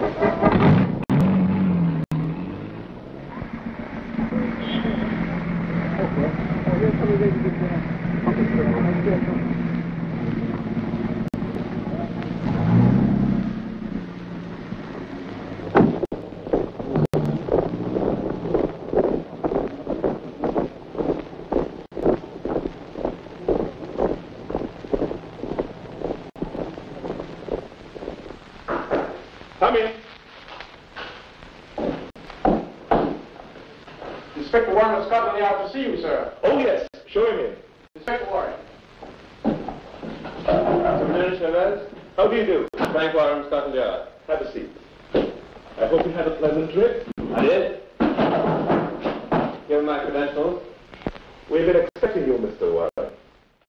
Thank you. Come in. Inspector Warren of Scotland Yard to see you, sir. Oh, yes. Show him in. Inspector Warren. Mr. Chavez, how do you do? Frank Warren, Scotland Yard. Have a seat. I hope you had a pleasant trip. I did. Give him my credentials. We've been expecting